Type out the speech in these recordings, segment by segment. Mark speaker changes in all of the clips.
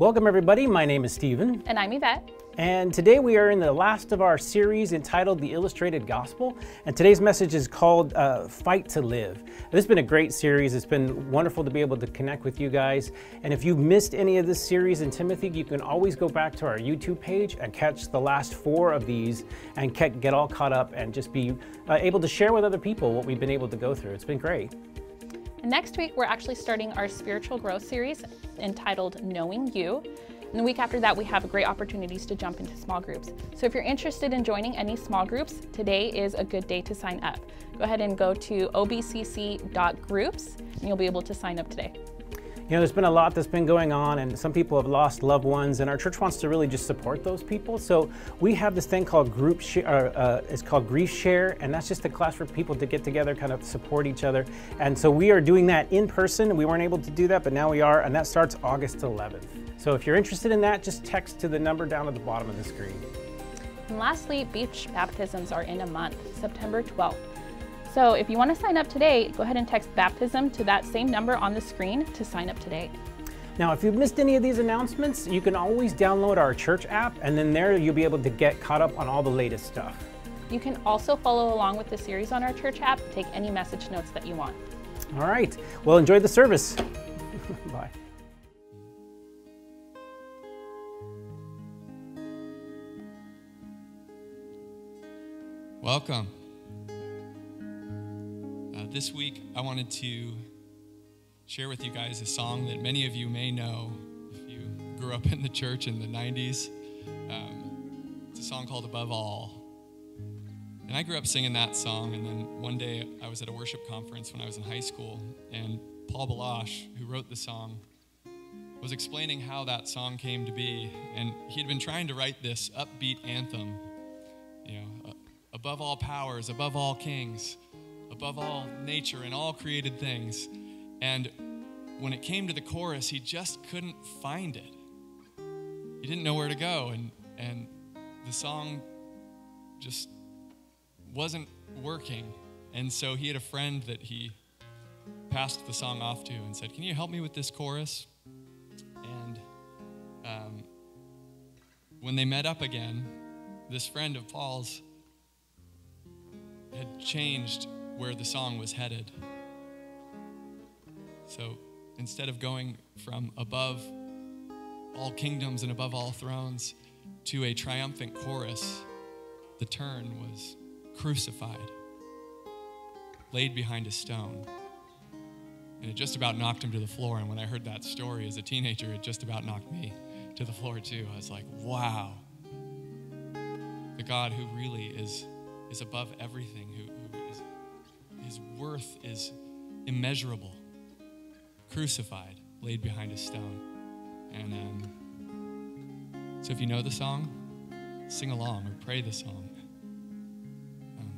Speaker 1: Welcome, everybody. My name is Stephen.
Speaker 2: And I'm Yvette.
Speaker 1: And today we are in the last of our series entitled The Illustrated Gospel. And today's message is called uh, Fight to Live. This has been a great series. It's been wonderful to be able to connect with you guys. And if you've missed any of this series in Timothy, you can always go back to our YouTube page and catch the last four of these and get all caught up and just be uh, able to share with other people what we've been able to go through. It's been great.
Speaker 2: And next week, we're actually starting our spiritual growth series entitled Knowing You. And the week after that, we have great opportunities to jump into small groups. So if you're interested in joining any small groups, today is a good day to sign up. Go ahead and go to obcc.groups and you'll be able to sign up today.
Speaker 1: You know, there's been a lot that's been going on, and some people have lost loved ones, and our church wants to really just support those people. So we have this thing called group share. Uh, uh, it's called Grief Share, and that's just a class for people to get together, kind of support each other. And so we are doing that in person. We weren't able to do that, but now we are, and that starts August 11th. So if you're interested in that, just text to the number down at the bottom of the screen.
Speaker 2: And lastly, beach baptisms are in a month, September 12th. So if you want to sign up today, go ahead and text baptism to that same number on the screen to sign up today.
Speaker 1: Now, if you've missed any of these announcements, you can always download our church app, and then there you'll be able to get caught up on all the latest stuff.
Speaker 2: You can also follow along with the series on our church app, take any message notes that you want.
Speaker 1: All right. Well, enjoy the service. Bye.
Speaker 3: Welcome this week, I wanted to share with you guys a song that many of you may know if you grew up in the church in the 90s. Um, it's a song called Above All. And I grew up singing that song, and then one day I was at a worship conference when I was in high school, and Paul Baloche, who wrote the song, was explaining how that song came to be. And he had been trying to write this upbeat anthem, you know, above all powers, above all kings above all nature and all created things. And when it came to the chorus, he just couldn't find it. He didn't know where to go, and, and the song just wasn't working. And so he had a friend that he passed the song off to and said, Can you help me with this chorus? And um, when they met up again, this friend of Paul's had changed where the song was headed. So instead of going from above all kingdoms and above all thrones to a triumphant chorus, the turn was crucified, laid behind a stone. And it just about knocked him to the floor. And when I heard that story as a teenager, it just about knocked me to the floor too. I was like, wow. The God who really is, is above everything, who, worth is immeasurable. Crucified, laid behind a stone. And um, so if you know the song, sing along or pray the song. Um,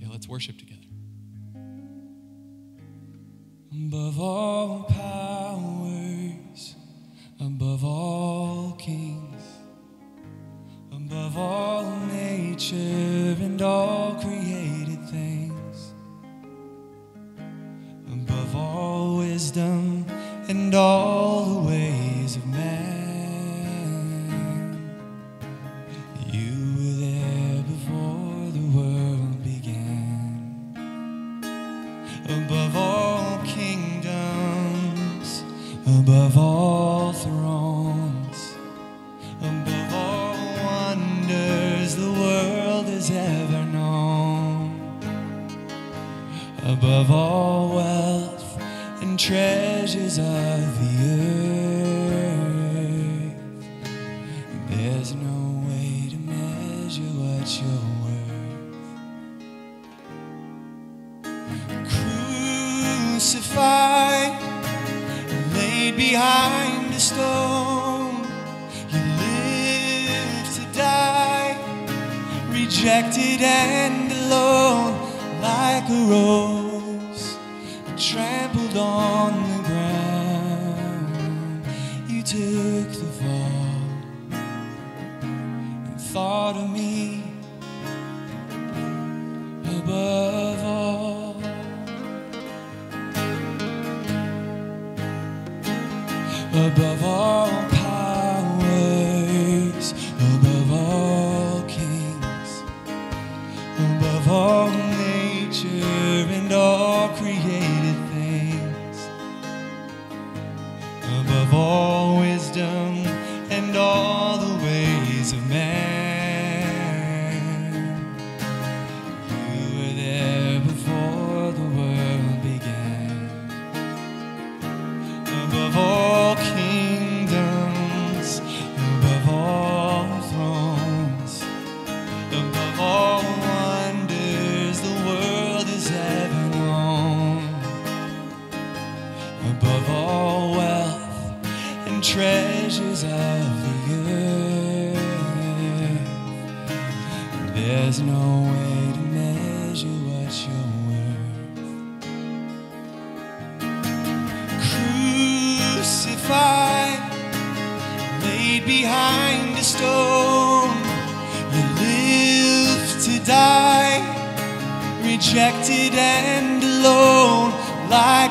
Speaker 3: yeah, let's worship together. Above all powers, rejected and alone, like a rose trampled on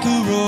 Speaker 4: like a rose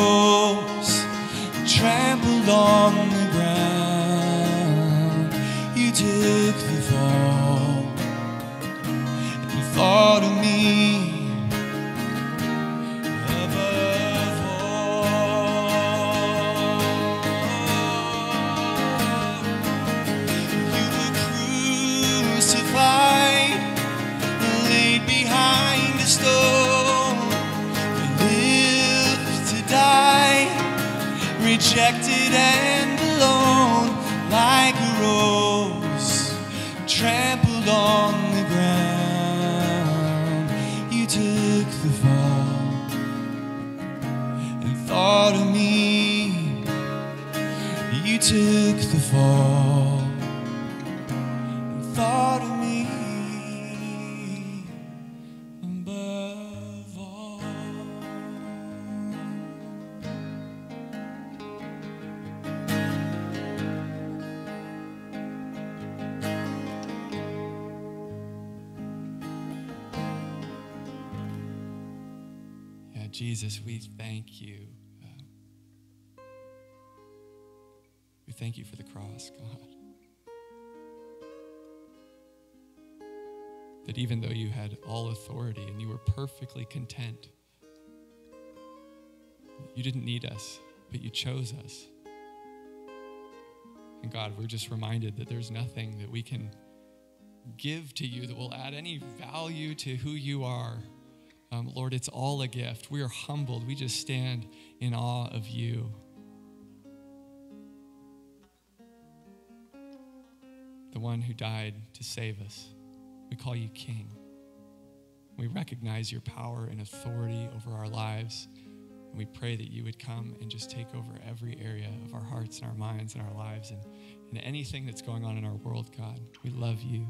Speaker 3: Jesus, we thank you. Uh, we thank you for the cross, God. That even though you had all authority and you were perfectly content, you didn't need us, but you chose us. And God, we're just reminded that there's nothing that we can give to you that will add any value to who you are. Um, Lord, it's all a gift. We are humbled. We just stand in awe of you. The one who died to save us. We call you King. We recognize your power and authority over our lives. And we pray that you would come and just take over every area of our hearts and our minds and our lives and, and anything that's going on in our world, God. We love you.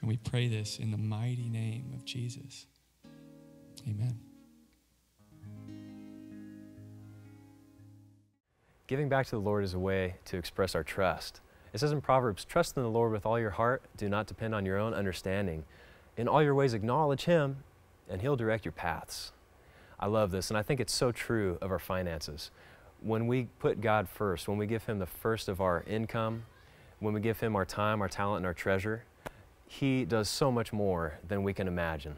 Speaker 3: And we pray this in the mighty name of Jesus. Amen.
Speaker 5: Giving back to the Lord is a way to express our trust. It says in Proverbs, Trust in the Lord with all your heart, do not depend on your own understanding. In all your ways, acknowledge Him, and He'll direct your paths. I love this, and I think it's so true of our finances. When we put God first, when we give Him the first of our income, when we give Him our time, our talent, and our treasure, He does so much more than we can imagine.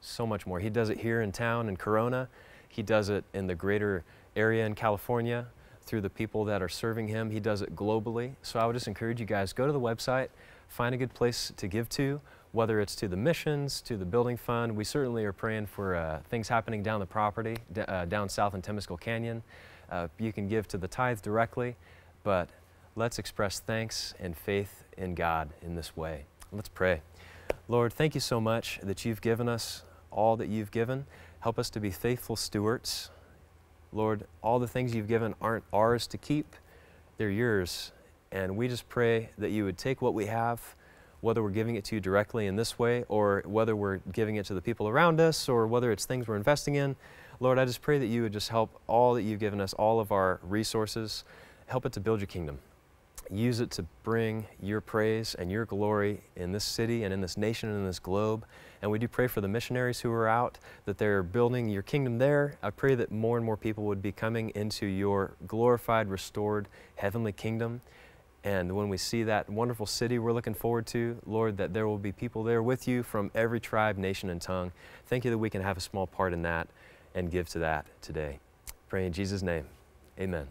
Speaker 5: So much more. He does it here in town in Corona, He does it in the greater area in California through the people that are serving Him. He does it globally. So I would just encourage you guys go to the website, find a good place to give to, whether it's to the missions, to the building fund. We certainly are praying for uh, things happening down the property, uh, down south in Temescal Canyon. Uh, you can give to the tithe directly, but let's express thanks and faith in God in this way. Let's pray. Lord, thank you so much that you've given us all that you've given. Help us to be faithful stewards. Lord, all the things you've given aren't ours to keep, they're yours. And we just pray that you would take what we have, whether we're giving it to you directly in this way, or whether we're giving it to the people around us, or whether it's things we're investing in. Lord, I just pray that you would just help all that you've given us, all of our resources, help it to build your kingdom. Use it to bring your praise and your glory in this city and in this nation and in this globe. And we do pray for the missionaries who are out, that they're building your kingdom there. I pray that more and more people would be coming into your glorified, restored, heavenly kingdom. And when we see that wonderful city we're looking forward to, Lord, that there will be people there with you from every tribe, nation, and tongue. Thank you that we can have a small part in that and give to that today. Pray in Jesus' name. Amen.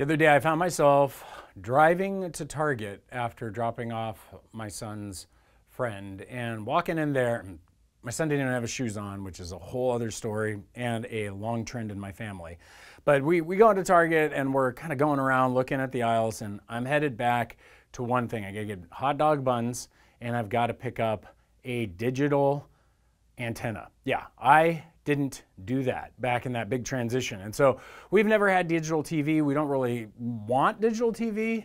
Speaker 6: The other day, I found myself driving to Target after dropping off my son's friend and walking in there. My son didn't even have his shoes on, which is a whole other story and a long trend in my family. But we, we go into Target and we're kind of going around looking at the aisles, and I'm headed back to one thing. I gotta get hot dog buns, and I've got to pick up a digital antenna. Yeah, I didn't do that back in that big transition. And so we've never had digital TV. We don't really want digital TV,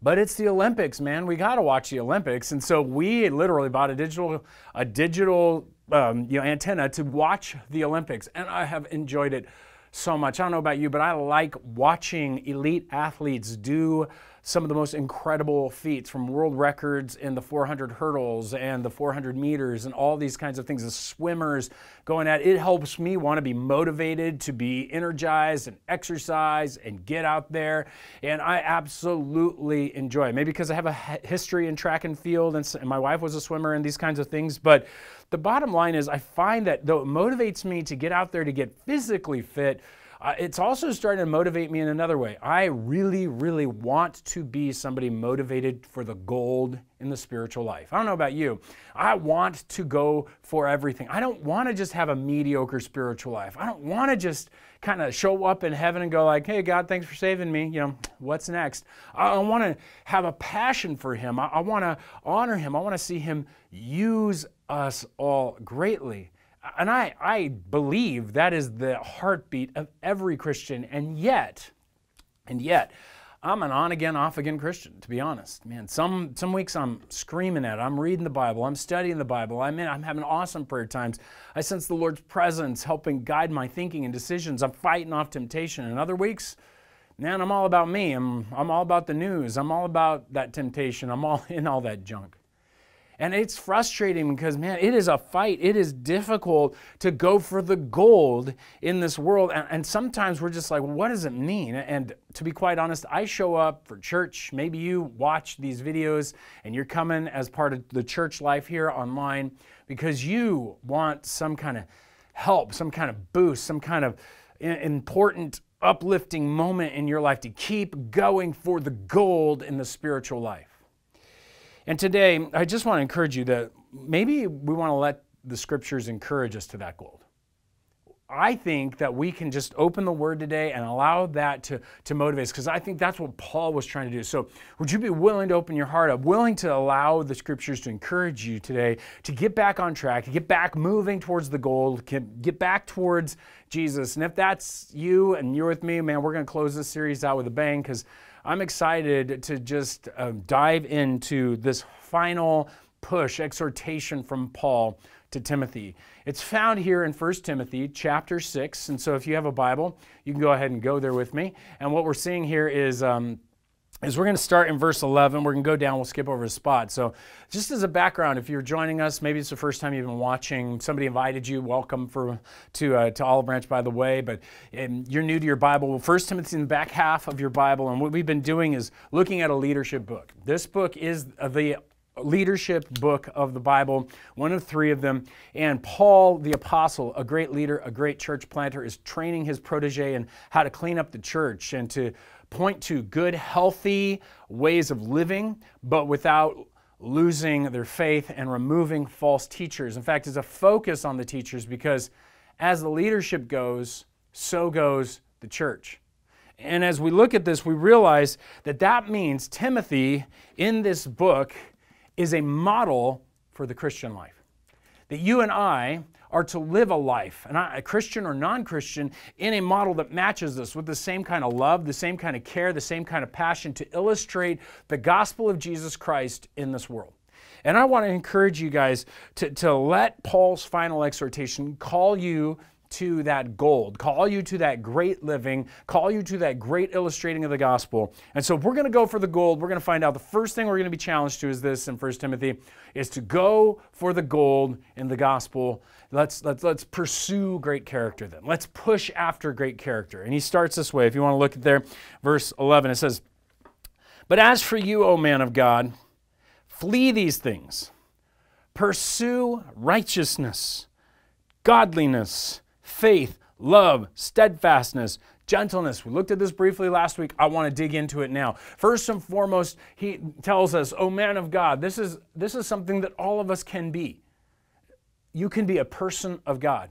Speaker 6: but it's the Olympics, man. We got to watch the Olympics. And so we literally bought a digital a digital um, you know antenna to watch the Olympics, and I have enjoyed it so much. I don't know about you, but I like watching elite athletes do some of the most incredible feats from world records in the 400 hurdles and the 400 meters and all these kinds of things. The swimmers going at it helps me want to be motivated to be energized and exercise and get out there. And I absolutely enjoy it. Maybe because I have a history in track and field and my wife was a swimmer and these kinds of things. But the bottom line is, I find that though it motivates me to get out there to get physically fit, uh, it's also starting to motivate me in another way. I really, really want to be somebody motivated for the gold in the spiritual life. I don't know about you. I want to go for everything. I don't want to just have a mediocre spiritual life. I don't want to just kind of show up in heaven and go like, "Hey God, thanks for saving me." You know, what's next? I, I want to have a passion for Him. I, I want to honor Him. I want to see Him use us all greatly. And I, I believe that is the heartbeat of every Christian. And yet, and yet, I'm an on again, off again Christian, to be honest. Man, some, some weeks I'm screaming at it. I'm reading the Bible. I'm studying the Bible. I'm, in, I'm having awesome prayer times. I sense the Lord's presence helping guide my thinking and decisions. I'm fighting off temptation. And other weeks, man, I'm all about me. I'm, I'm all about the news. I'm all about that temptation. I'm all in all that junk. And it's frustrating because, man, it is a fight. It is difficult to go for the gold in this world. And, and, sometimes we're just like, what does it mean? And to be quite honest, I show up for church. Maybe you watch these videos and you're coming as part of the church life here online because you want some kind of help, some kind of boost, some kind of important, uplifting moment in your life to keep going for the gold in the spiritual life. And today, I just want to encourage you that maybe we want to let the scriptures encourage us to that goal. I think that we can just open the word today and allow that to, to motivate us because I think that's what Paul was trying to do. So, would you be willing to open your heart up, willing to allow the scriptures to encourage you today to get back on track, to get back moving towards the goal, get back towards Jesus? And if that's you and you're with me, man, we're going to close this series out with a bang because I'm excited to just uh, dive into this final push, exhortation from Paul to Timothy. It's found here in 1 Timothy chapter 6. And so if you have a Bible, you can go ahead and go there with me. And what we're seeing here is um, is we're going to start in verse 11. We're going to go down. We'll skip over a spot. So, just as a background, if you're joining us, maybe it's the first time you've been watching. Somebody invited you. Welcome for to uh, to Olive Branch, by the way. But um, you're new to your Bible. Well, First Timothy in the back half of your Bible, and what we've been doing is looking at a leadership book. This book is the leadership book of the Bible, one of three of them. And Paul, the apostle, a great leader, a great church planter, is training his protege in how to clean up the church and to point to good, healthy ways of living, but without losing their faith and removing false teachers. In fact, it's a focus on the teachers because as the leadership goes, so goes the church. And as we look at this, we realize that that means Timothy in this book is a model for the Christian life. That you and I are to live a life, a Christian or non Christian, in a model that matches this with the same kind of love, the same kind of care, the same kind of passion to illustrate the gospel of Jesus Christ in this world. And I want to encourage you guys to, to let Paul's final exhortation call you to that gold, call you to that great living, call you to that great illustrating of the gospel. And so we're going to go for the gold, we're going to find out the first thing we're going to be challenged to is this in 1 Timothy is to go for the gold in the gospel. Let's let's let's pursue great character then. Let's push after great character. And he starts this way. If you want to look at there, verse 11 it says, "But as for you, O man of God, flee these things. Pursue righteousness, godliness, faith, love, steadfastness, gentleness. We looked at this briefly last week. I want to dig into it now. First and foremost, he tells us, "Oh man of God, this is this is something that all of us can be. You can be a person of God.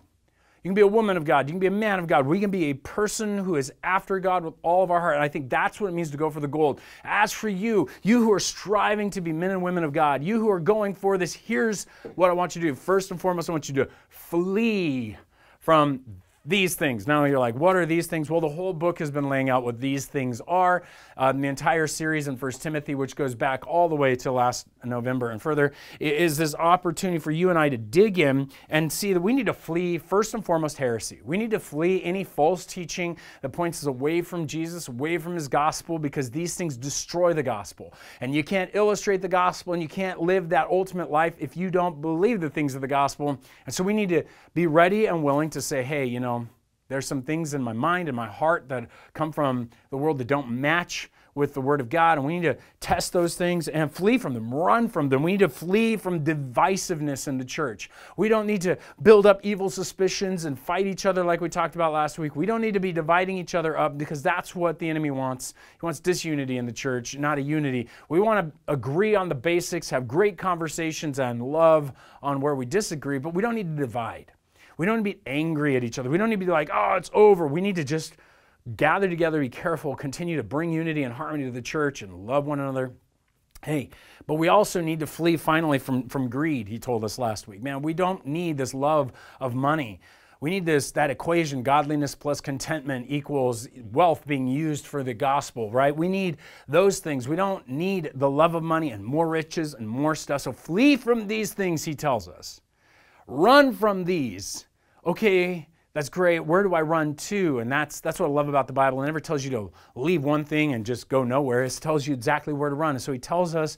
Speaker 6: You can be a woman of God. You can be a man of God. We can be a person who is after God with all of our heart. And I think that's what it means to go for the gold. As for you, you who are striving to be men and women of God, you who are going for this, here's what I want you to do. First and foremost, I want you to flee from these things. Now you're like, what are these things? Well, the whole book has been laying out what these things are. Um, the entire series in First Timothy, which goes back all the way to last November and further, is this opportunity for you and I to dig in and see that we need to flee first and foremost heresy. We need to flee any false teaching that points us away from Jesus, away from His gospel, because these things destroy the gospel. And you can't illustrate the gospel and you can't live that ultimate life if you don't believe the things of the gospel. And so we need to be ready and willing to say, hey, you know there's some things in my mind and my heart that come from the world that don't match with the Word of God, and we need to test those things and flee from them, run from them. We need to flee from divisiveness in the church. We don't need to build up evil suspicions and fight each other like we talked about last week. We don't need to be dividing each other up because that's what the enemy wants. He wants disunity in the church, not a unity. We want to agree on the basics, have great conversations, and love on where we disagree, but we don't need to divide. We don't need to be angry at each other. We don't need to be like, oh, it's over. We need to just gather together, be careful, continue to bring unity and harmony to the church and love one another. Hey, but we also need to flee finally from, from greed, he told us last week. Man, we don't need this love of money. We need this that equation godliness plus contentment equals wealth being used for the gospel, right? We need those things. We don't need the love of money and more riches and more stuff. So flee from these things, he tells us. Run from these. Okay, that's great. Where do I run to? And that's that's what I love about the Bible. It never tells you to leave one thing and just go nowhere. It tells you exactly where to run. And so he tells us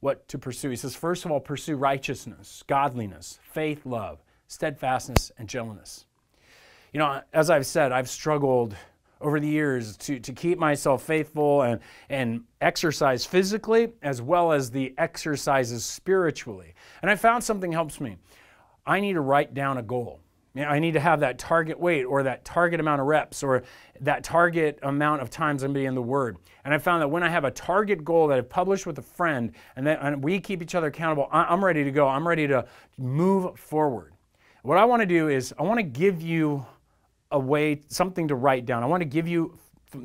Speaker 6: what to pursue. He says, first of all, pursue righteousness, godliness, faith, love, steadfastness, and gentleness. You know, as I've said, I've struggled over the years to, to keep myself faithful and, and exercise physically as well as the exercises spiritually. And I found something helps me. I need to write down a goal. I need to have that target weight or that target amount of reps or that target amount of times I'm being in the Word. And I found that when I have a target goal that I've published with a friend and, then, and we keep each other accountable, I'm ready to go. I'm ready to move forward. What I want to do is I want to give you a way, something to write down. I want to give you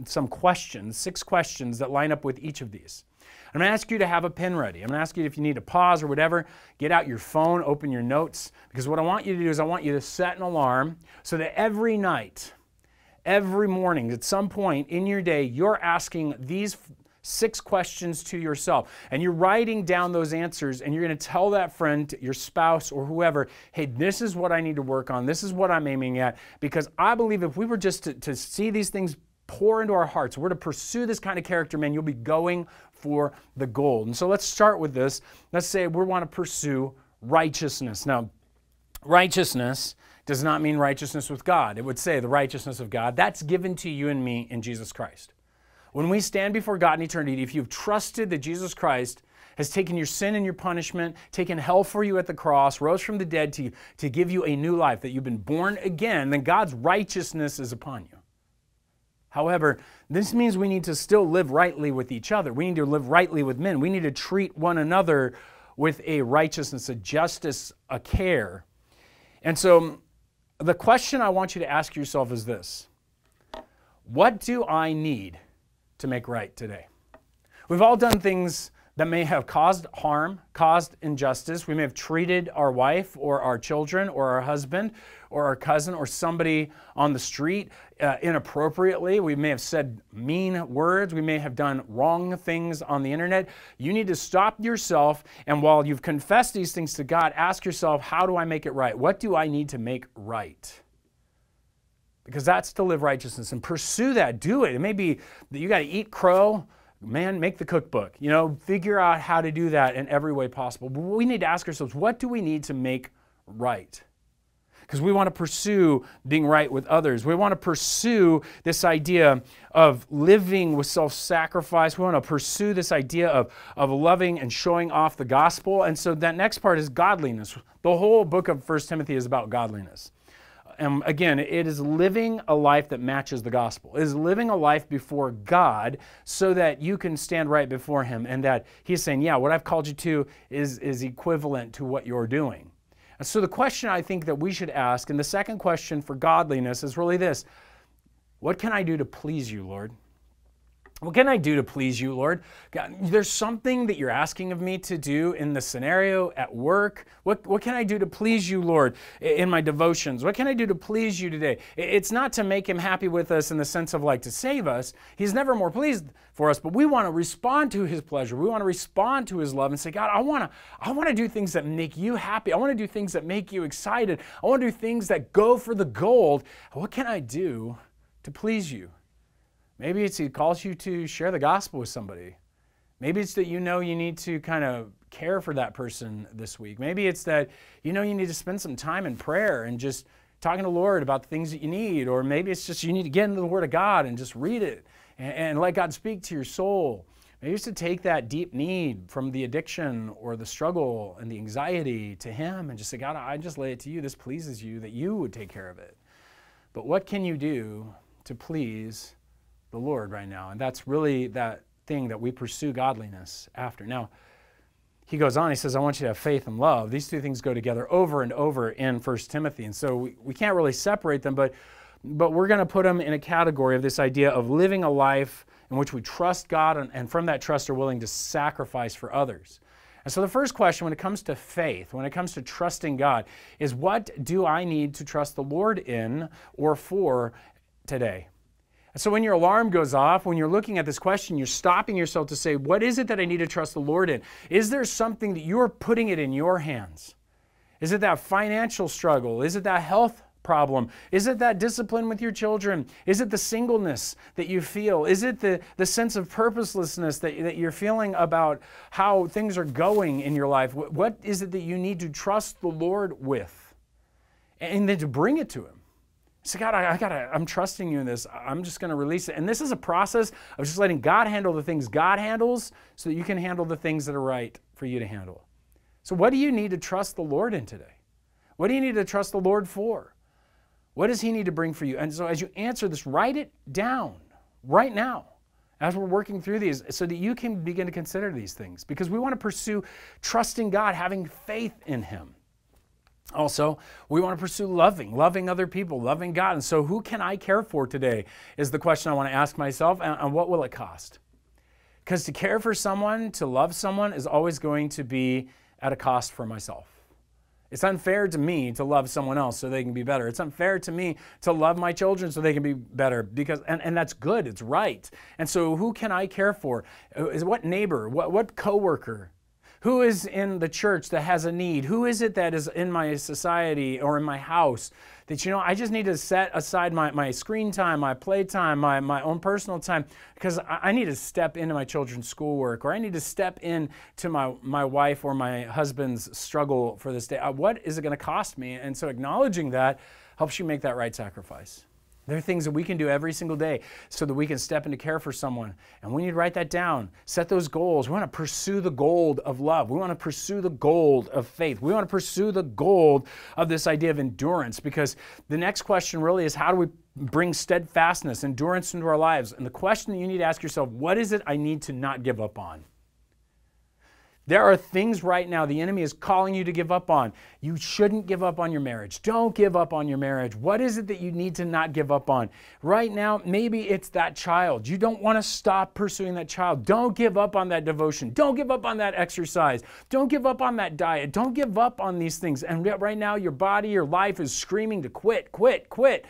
Speaker 6: some questions, six questions that line up with each of these. I'm going to ask you to have a pen ready. I'm going to ask you if you need to pause or whatever, get out your phone, open your notes, because what I want you to do is I want you to set an alarm so that every night, every morning, at some point in your day, you're asking these six questions to yourself. And you're writing down those answers and you're going to tell that friend, your spouse, or whoever, hey, this is what I need to work on. This is what I'm aiming at. Because I believe if we were just to, to see these things pour into our hearts, we're to pursue this kind of character, man, you'll be going for the gold. And so let's start with this. Let's say we want to pursue righteousness. Now, righteousness does not mean righteousness with God. It would say the righteousness of God. That's given to you and me in Jesus Christ. When we stand before God in eternity, if you've trusted that Jesus Christ has taken your sin and your punishment, taken hell for you at the cross, rose from the dead to, to give you a new life, that you've been born again, then God's righteousness is upon you. However, this means we need to still live rightly with each other. We need to live rightly with men. We need to treat one another with a righteousness, a justice, a care. And so um, the question I want you to ask yourself is this What do I need to make right today? We've all done things that may have caused harm, caused injustice. We may have treated our wife or our children or our husband or our cousin or somebody on the street uh, inappropriately. We may have said mean words. We may have done wrong things on the internet. You need to stop yourself and while you've confessed these things to God, ask yourself, how do I make it right? What do I need to make right? Because that's to live righteousness and pursue that. Do it. It may be that you got to eat crow man, make the cookbook. You know, figure out how to do that in every way possible. But we need to ask ourselves, what do we need to make right? Because we want to pursue being right with others. We want to pursue this idea of living with self sacrifice. We want to pursue this idea of, of loving and showing off the gospel. And so that next part is godliness. The whole book of First Timothy is about godliness and again, it is living a life that matches the gospel. It is living a life before God so that you can stand right before Him and that He's saying, yeah, what I've called you to is, is equivalent to what you're doing. So the question I think that we should ask, and the second question for godliness is really this What can I do to please you, Lord? What can I do to please you, Lord? God, there's something that you're asking of me to do in the scenario at work. What, what can I do to please you, Lord, in my devotions? What can I do to please you today? It's not to make him happy with us in the sense of like to save us. He's never more pleased for us, but we want to respond to his pleasure. We want to respond to his love and say, God, I want to I want to do things that make you happy. I want to do things that make you excited. I want to do things that go for the gold. What can I do to please you? Maybe it's He calls you to share the gospel with somebody. Maybe it's that you know you need to kind of care for that person this week. Maybe it's that you know you need to spend some time in prayer and just talking to Lord about the things that you need. Or maybe it's just you need to get into the Word of God and just read it and, and let God speak to your soul. Maybe it's to take that deep need from the addiction or the struggle and the anxiety to Him and just say, God, I just lay it to you. This pleases you that you would take care of it. But what can you do to please the Lord right now. And that's really that thing that we pursue godliness after. Now, he goes on, he says, I want you to have faith and love. These two things go together over and over in 1 Timothy. And so we, we can't really separate them, but, but we're going to put them in a category of this idea of living a life in which we trust God and, and from that trust are willing to sacrifice for others. And so the first question when it comes to faith, when it comes to trusting God, is what do I need to trust the Lord in or for today? So when your alarm goes off, when you're looking at this question, you're stopping yourself to say, What is it that I need to trust the Lord in? Is there something that you're putting it in your hands? Is it that financial struggle? Is it that health problem? Is it that discipline with your children? Is it the singleness that you feel? Is it the, the sense of purposelessness that, that you're feeling about how things are going in your life? What is it that you need to trust the Lord with? And then to bring it to Him. So God, I, I, gotta, I'm trusting you in this. I'm just gonna release it. And this is a process of just letting God handle the things God handles so that you can handle the things that are right for you to handle. So what do you need to trust the Lord in today? What do you need to trust the Lord for? What does He need to bring for you? And so as you answer this, write it down right now as we're working through these so that you can begin to consider these things because we want to pursue trusting God, having faith in Him. Also, we want to pursue loving, loving other people, loving God. And so, who can I care for today is the question I want to ask myself, and, and what will it cost? Because to care for someone, to love someone, is always going to be at a cost for myself. It's unfair to me to love someone else so they can be better. It's unfair to me to love my children so they can be better because and, and that's good, it's right. And so who can I care for? Uh, is what neighbor, what what coworker, who is in the church that has a need? Who is it that is in my society or in my house that, you know, I just need to set aside my, my screen time, my play time, my, my own personal time, because I, I need to step into my children's schoolwork or I need to step into my, my wife or my husband's struggle for this day. Uh, what is it going to cost me? And so acknowledging that helps you make that right sacrifice. There are things that we can do every single day so that we can step into care for someone. And we need to write that down. Set those goals. We want to pursue the gold of love. We want to pursue the gold of faith. We want to pursue the gold of this idea of endurance because the next question really is how do we bring steadfastness, endurance into our lives? And the question that you need to ask yourself what is it I need to not give up on? There are things right now the enemy is calling you to give up on. You shouldn't give up on your marriage. Don't give up on your marriage. What is it that you need to not give up on? Right now, maybe it's that child. You don't want to stop pursuing that child. Don't give up on that devotion. Don't give up on that exercise. Don't give up on that diet. Don't give up on these things. And yet, right now, your body, your life is screaming to quit, quit, quit.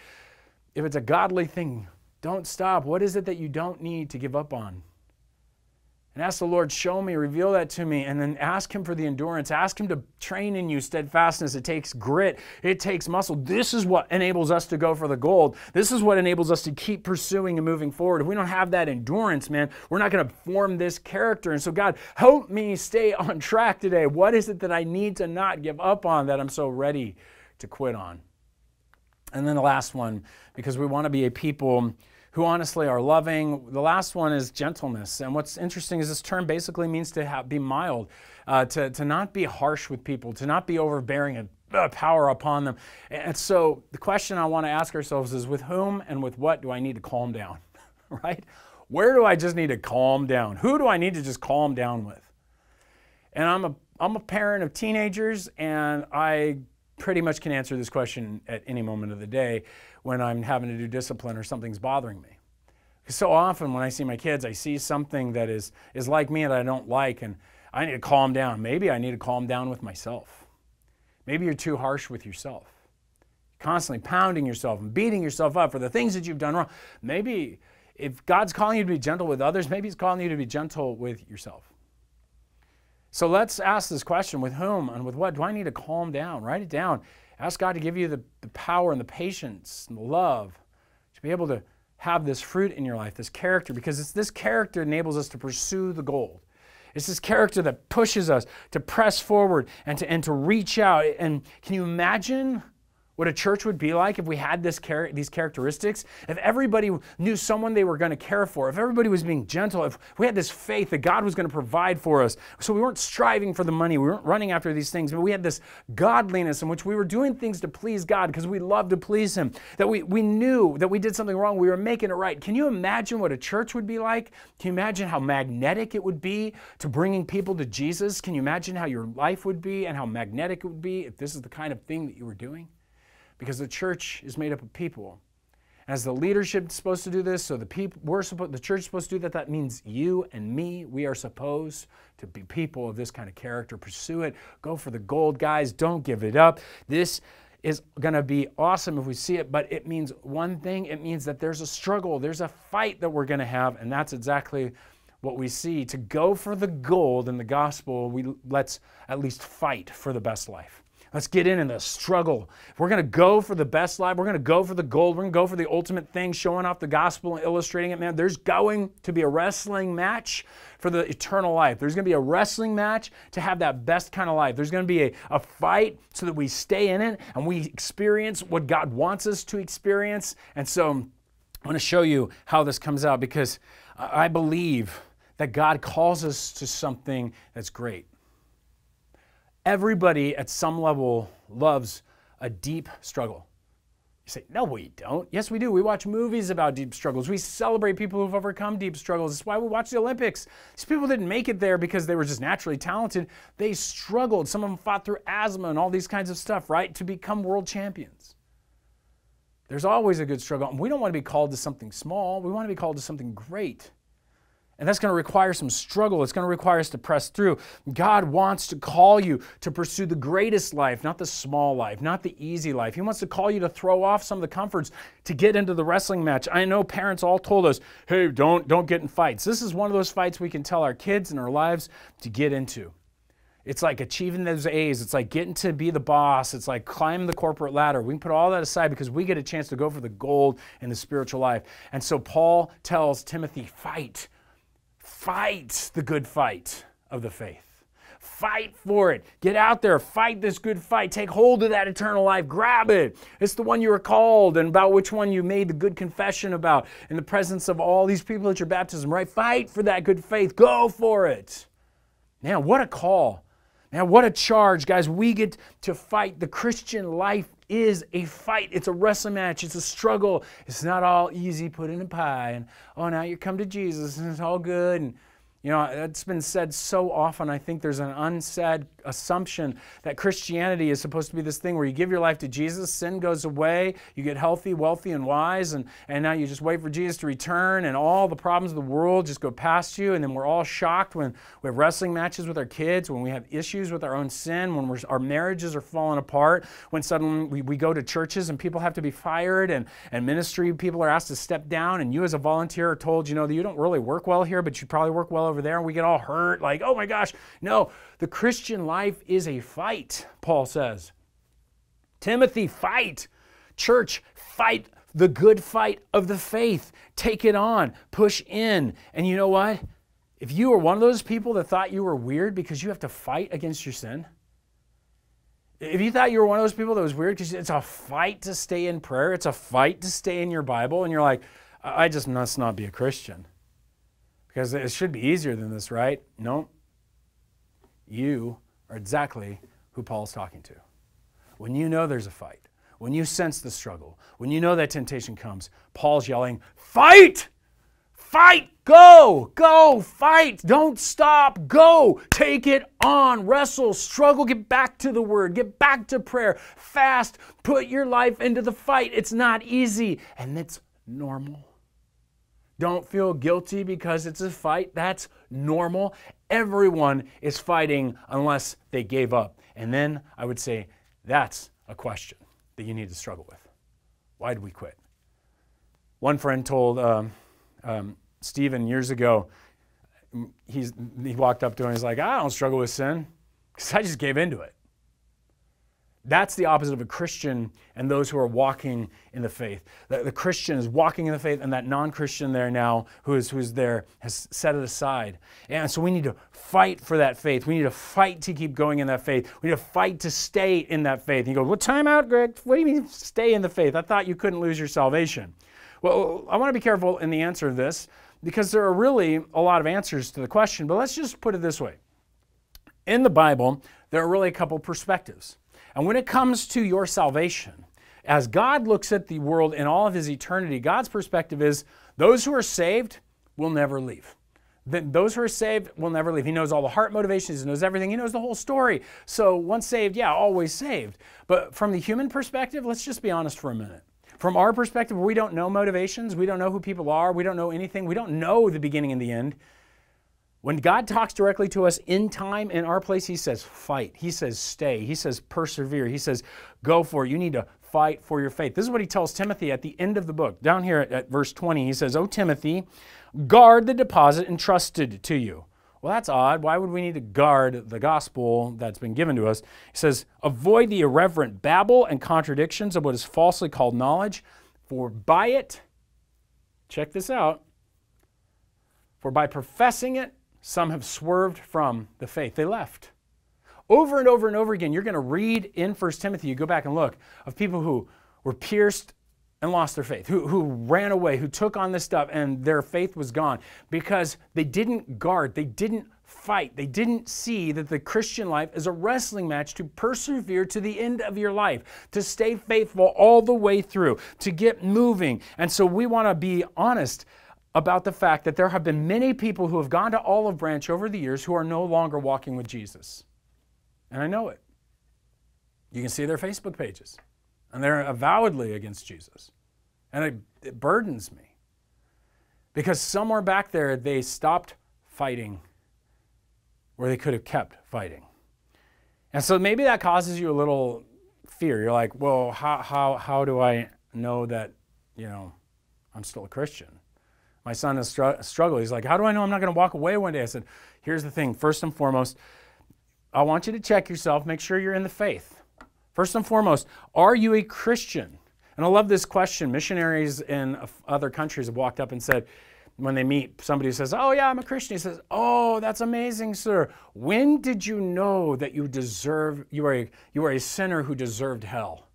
Speaker 6: If it's a godly thing, don't stop. What is it that you don't need to give up on? And ask the Lord, show me, reveal that to me, and then ask Him for the endurance. Ask Him to train in you steadfastness. It takes grit, it takes muscle. This is what enables us to go for the gold. This is what enables us to keep pursuing and moving forward. If we don't have that endurance, man, we're not going to form this character. And so, God, help me stay on track today. What is it that I need to not give up on that I'm so ready to quit on? And then the last one, because we want to be a people who honestly are loving. The last one is gentleness. And what's interesting is this term basically means to have, be mild, uh, to, to not be harsh with people, to not be overbearing and uh, power upon them. And so the question I want to ask ourselves is with whom and with what do I need to calm down? right? Where do I just need to calm down? Who do I need to just calm down with? And I'm a I'm a parent of teenagers and I pretty much can answer this question at any moment of the day when I'm having to do discipline or something's bothering me. So often when I see my kids, I see something that is, is like me that I don't like, and I need to calm down. Maybe I need to calm down with myself. Maybe you're too harsh with yourself, constantly pounding yourself and beating yourself up for the things that you've done wrong. Maybe if God's calling you to be gentle with others, maybe He's calling you to be gentle with yourself. So let's ask this question with whom and with what do I need to calm down? Write it down. Ask God to give you the, the power and the patience and the love to be able to have this fruit in your life, this character, because it's this character enables us to pursue the gold. It's this character that pushes us to press forward and to, and to reach out. And can you imagine what a church would be like if we had this char- these characteristics, if everybody knew someone they were going to care for, if everybody was being gentle, if we had this faith that God was going to provide for us. So we weren't striving for the money, we weren't running after these things, but we had this godliness in which we were doing things to please God because we loved to please Him, that we, we knew that we did something wrong, we were making it right. Can you imagine what a church would be like? Can you imagine how magnetic it would be to bringing people to Jesus? Can you imagine how your life would be and how magnetic it would be if this is the kind of thing that you were doing? Because the church is made up of people. As the leadership is supposed to do this, so the people we're supposed the church is supposed to do that. That means you and me, we are supposed to be people of this kind of character. Pursue it. Go for the gold, guys. Don't give it up. This is going to be awesome if we see it, but it means one thing. It means that there's a struggle, there's a fight that we're going to have, and that's exactly what we see. To go for the gold in the gospel, we let's at least fight for the best life. Let's get in in the struggle. We're going to go for the best life, we're going to go for the gold, we're going to go for the ultimate thing, showing off the gospel and illustrating it, man. There's going to be a wrestling match for the eternal life. There's going to be a wrestling match to have that best kind of life. There's going to be a, a fight so that we stay in it and we experience what God wants us to experience. And so I want to show you how this comes out because I believe that God calls us to something that's great. Everybody at some level loves a deep struggle. You say, no, we don't. Yes, we do. We watch movies about deep struggles. We celebrate people who've overcome deep struggles. That's why we watch the Olympics. These people didn't make it there because they were just naturally talented. They struggled. Some of them fought through asthma and all these kinds of stuff, right, to become world champions. There's always a good struggle. And we don't want to be called to something small, we want to be called to something great. And that's going to require some struggle. It's going to require us to press through. God wants to call you to pursue the greatest life, not the small life, not the easy life. He wants to call you to throw off some of the comforts to get into the wrestling match. I know parents all told us, "Hey, don't don't get in fights." This is one of those fights we can tell our kids and our lives to get into. It's like achieving those A's. It's like getting to be the boss. It's like climbing the corporate ladder. We can put all that aside because we get a chance to go for the gold in the spiritual life. And so Paul tells Timothy, fight fight the good fight of the faith. Fight for it. Get out there, fight this good fight. Take hold of that eternal life. Grab it. It's the one you were called and about which one you made the good confession about in the presence of all these people at your baptism, right? Fight for that good faith. Go for it. Man, what a call. Man, what a charge, guys. We get to fight. The Christian life is a fight. It's a wrestling match. It's a struggle. It's not all easy, put in a pie, and oh, now you come to Jesus and it's all good. And you know, it's been said so often. I think there's an unsaid assumption that Christianity is supposed to be this thing where you give your life to Jesus, sin goes away, you get healthy, wealthy, and wise, and, and now you just wait for Jesus to return, and all the problems of the world just go past you. And then we're all shocked when we have wrestling matches with our kids, when we have issues with our own sin, when our marriages are falling apart, when suddenly we, we go to churches and people have to be fired, and, and ministry people are asked to step down, and you as a volunteer are told, you know, that you don't really work well here, but you probably work well over there, and we get all hurt, like, oh my gosh. No, the Christian life is a fight, Paul says. Timothy, fight. Church, fight the good fight of the faith. Take it on, push in. And you know what? If you were one of those people that thought you were weird because you have to fight against your sin, if you thought you were one of those people that was weird because it's a fight to stay in prayer, it's a fight to stay in your Bible, and you're like, I just must not be a Christian. Because it should be easier than this, right? No. You are exactly who Paul's talking to. When you know there's a fight, when you sense the struggle, when you know that temptation comes, Paul's yelling, Fight! Fight! Go! Go! Fight! Don't stop! Go! Take it on! Wrestle, struggle, get back to the word, get back to prayer, fast, put your life into the fight. It's not easy, and it's normal. Don't feel guilty because it's a fight. That's normal. Everyone is fighting unless they gave up. And then I would say that's a question that you need to struggle with. Why did we quit? One friend told um, um, Stephen years ago, he's, he walked up to him and he's like, I don't struggle with sin because I just gave into it. That's the opposite of a Christian and those who are walking in the faith. The, the Christian is walking in the faith, and that non Christian there now who is who's there has set it aside. And so we need to fight for that faith. We need to fight to keep going in that faith. We need to fight to stay in that faith. And you go, Well, time out, Greg. What do you mean stay in the faith? I thought you couldn't lose your salvation. Well, I want to be careful in the answer of this because there are really a lot of answers to the question, but let's just put it this way. In the Bible, there are really a couple perspectives. And when it comes to your salvation, as God looks at the world in all of his eternity, God's perspective is those who are saved will never leave. Those who are saved will never leave. He knows all the heart motivations, he knows everything, he knows the whole story. So, once saved, yeah, always saved. But from the human perspective, let's just be honest for a minute. From our perspective, we don't know motivations, we don't know who people are, we don't know anything, we don't know the beginning and the end. When God talks directly to us in time, in our place, He says, fight. He says, stay. He says, persevere. He says, go for it. You need to fight for your faith. This is what He tells Timothy at the end of the book. Down here at, at verse 20, He says, Oh, Timothy, guard the deposit entrusted to you. Well, that's odd. Why would we need to guard the gospel that's been given to us? He says, Avoid the irreverent babble and contradictions of what is falsely called knowledge, for by it, check this out, for by professing it, some have swerved from the faith. They left. Over and over and over again, you're going to read in 1 Timothy, you go back and look, of people who were pierced and lost their faith, who, who ran away, who took on this stuff, and their faith was gone because they didn't guard, they didn't fight, they didn't see that the Christian life is a wrestling match to persevere to the end of your life, to stay faithful all the way through, to get moving. And so we want to be honest about the fact that there have been many people who have gone to Olive Branch over the years who are no longer walking with Jesus. And I know it. You can see their Facebook pages, and they're avowedly against Jesus. And it, it burdens me because somewhere back there they stopped fighting where they could have kept fighting. And so maybe that causes you a little fear. You're like, well, how, how, how do I know that, you know, I'm still a Christian? My son is str- struggling. He's like, How do I know I'm not going to walk away one day? I said, Here's the thing. First and foremost, I want you to check yourself, make sure you're in the faith. First and foremost, are you a Christian? And I love this question. Missionaries in other countries have walked up and said, when they meet somebody who says, Oh, yeah, I'm a Christian, he says, Oh, that's amazing, sir. When did you know that you deserve, you are a, you are a sinner who deserved hell?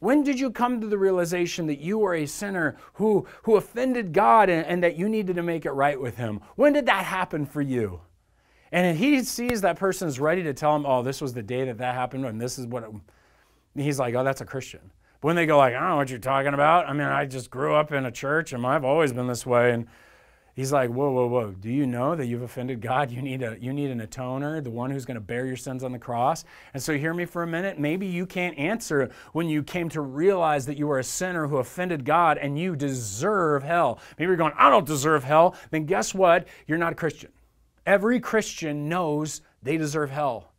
Speaker 6: When did you come to the realization that you were a sinner who, who offended God and, and that you needed to make it right with Him? When did that happen for you? And he sees that person is ready to tell him, oh, this was the day that that happened, and this is what he's like, oh, that's a Christian. But when they go like, I don't know what you're talking about. I mean, I just grew up in a church, and I've always been this way. And he's like, whoa, whoa, whoa. Do you know that you've offended God? You need a you need an atoner, the one who's going to bear your sins on the cross. And so, hear me for a minute. Maybe you can't answer when you came to realize that you were a sinner who offended God and you deserve hell. Maybe you're going, I don't deserve hell. Then guess what? You're not a Christian. Every Christian knows they deserve hell.